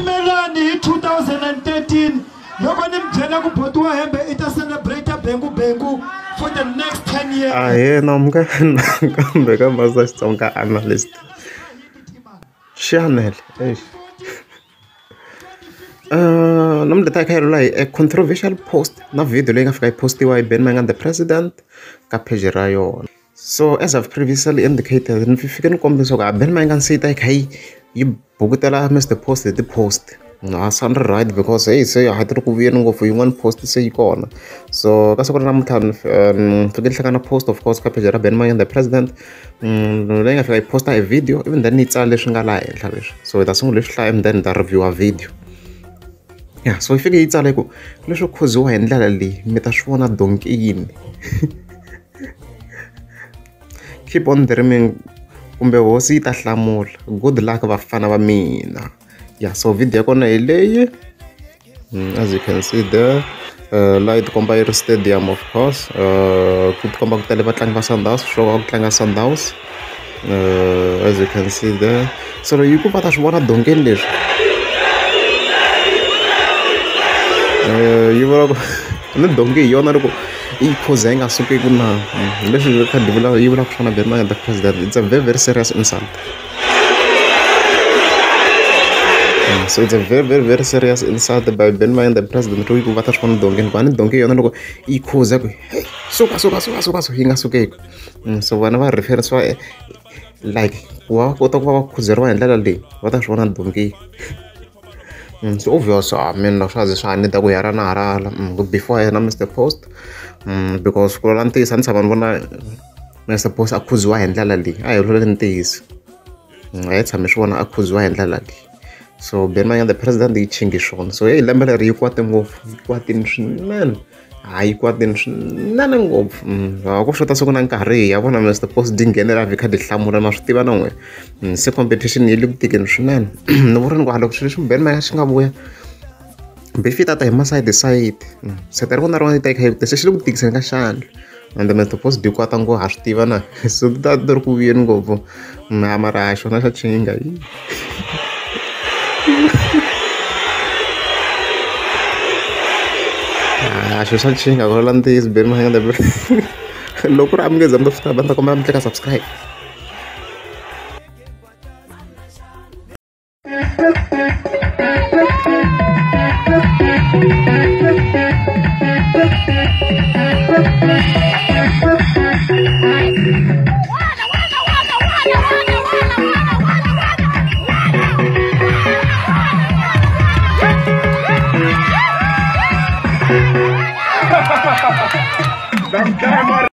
yimelani hi 2013 loko ni mi byela ku botiwa hembe i ta celebrate bengu bengu for the next 10 years. A yena mukana kambe ka masa xitsonga analyst. Chanel eish. Uh, na mi leta kha hi a controversial post na video leyi nga fika yi postiwa hi ben mangan the president ka page ra yona. So as i've previously indicated ni fike ni kombisa leswaku a ben mangan se yi ta yi kha yi yi bukutela mr post hi ti-post a sound right because hey se a hatiri ku vuyeni ngopfu yin'wana post se yi kona so ka siku ra namuntlha ni fike ni hlangana post of course ka page ra ben mangan the president leyi nga fika yi posta hi video even then ni tsala leswi nga laha henhla leswi so hi ta sungula leswi hlaya and then ni ta reviewa video. Ya so yi fike yi tsala ku leswo khoziwa hi ndlela leyi mi ta swi vona donkeyini keep on dreaming kumbe hosi yi ta hlamula. Good luck vafana va mina. Ya so video ya kona hi leyi. As you can see there uh, laha yi tikomba yi ri stadium of course. Uh, ku tikomba ku tele vatlangi va sundhouse swi ku tlanga sundhouse uh, as you can see there so yi ku va ta swi vona donkeni leswi. Yi vula ku ni donge hi yona loko na leswi khadi vula yi vulaka swona benmanga the president it's a very very serious insult so it's a very very very serious insult by benmanga the president loko yi ku va ta swi vona dongeni ku a ni donge hi yona loko yi khoza ku hey suka suka suka suka so yi nga sukeku so vana va referisiwa like ku va kota ku va va khuzeriwa hi ndlela leyi va ta Mm, it's obvious. Uh, I mean, as mm, I need to go here and there. Before na missed post, mm, because ku la ntiyisanisa ni vona na post a khuziwa hi ndlela leyi a hi vula ntiyiso a hi tshame swi vona a khuziwa hi ndlela leyi so Ben Manya the president yi chingi swona so hi lembe leri yi kwate ngopfu yi kwatini swinene ngopfu a ku xota siku na nkarhi hi ya vona Mr Post di nghenela vhikha di hlamula ma swi tiva na n'we se competition yi le ku tikeni swinene ni vuri ni ku loko swilo leswi Ben Manya xi nga vuya befi tata hi masayiti sayiti se ta ri vona rin'wana yi ta yi kha yi kutisa xi le ku tikiseni ka xandla ende Mr Post di kwata ngo ha swi tiva na so ti ta ti ri ku vuyeni ngopfu mara xona xa chinga yi loko ku ri a mi nge za mi to fita va ni ta kombela mi tleka Sometimes